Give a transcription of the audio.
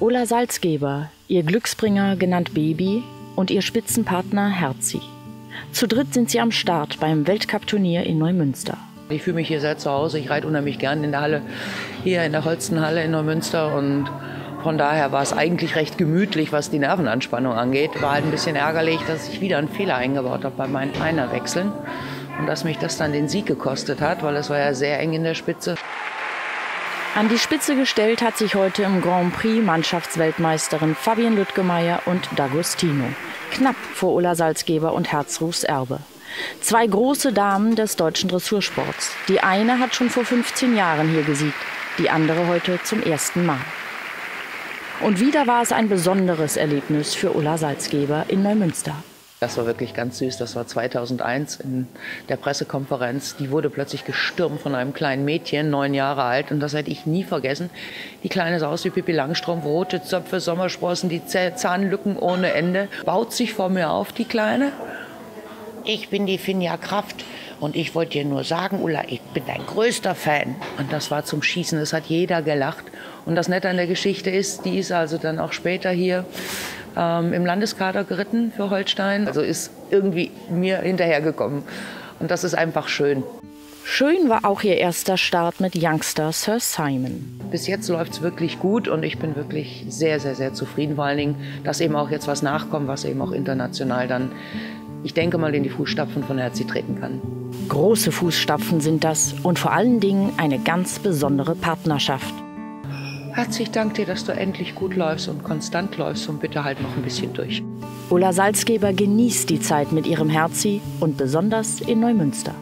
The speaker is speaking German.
Ola Salzgeber, ihr Glücksbringer genannt Baby und ihr Spitzenpartner Herzi. Zu dritt sind sie am Start beim Weltcup-Turnier in Neumünster. Ich fühle mich hier sehr zu Hause. Ich reite unheimlich gern in der Halle, hier in der Holstenhalle in Neumünster. Und von daher war es eigentlich recht gemütlich, was die Nervenanspannung angeht. War halt ein bisschen ärgerlich, dass ich wieder einen Fehler eingebaut habe bei meinen Einerwechseln. Und dass mich das dann den Sieg gekostet hat, weil es war ja sehr eng in der Spitze. An die Spitze gestellt hat sich heute im Grand Prix Mannschaftsweltmeisterin Fabian Lüttgemeier und D'Agostino. Knapp vor Ulla Salzgeber und Herzruhs Erbe. Zwei große Damen des deutschen Dressursports. Die eine hat schon vor 15 Jahren hier gesiegt, die andere heute zum ersten Mal. Und wieder war es ein besonderes Erlebnis für Ulla Salzgeber in Neumünster. Das war wirklich ganz süß. Das war 2001 in der Pressekonferenz. Die wurde plötzlich gestürmt von einem kleinen Mädchen, neun Jahre alt. Und das hätte ich nie vergessen. Die Kleine sah aus wie Pippi Langstrumpf, rote Zöpfe, Sommersprossen, die Zahnlücken ohne Ende. Baut sich vor mir auf, die Kleine. Ich bin die Finja Kraft. Und ich wollte dir nur sagen, Ulla, ich bin dein größter Fan. Und das war zum Schießen. Es hat jeder gelacht. Und das Nette an der Geschichte ist, die ist also dann auch später hier ähm, im Landeskader geritten für Holstein. Also ist irgendwie mir hinterhergekommen. Und das ist einfach schön. Schön war auch ihr erster Start mit Youngster Sir Simon. Bis jetzt läuft es wirklich gut und ich bin wirklich sehr, sehr, sehr zufrieden. Vor allen Dingen, dass eben auch jetzt was nachkommt, was eben auch international dann, ich denke mal, in die Fußstapfen von Herzi treten kann. Große Fußstapfen sind das und vor allen Dingen eine ganz besondere Partnerschaft. Herzlich danke dir, dass du endlich gut läufst und konstant läufst und bitte halt noch ein bisschen durch. Ulla Salzgeber genießt die Zeit mit ihrem Herzi und besonders in Neumünster.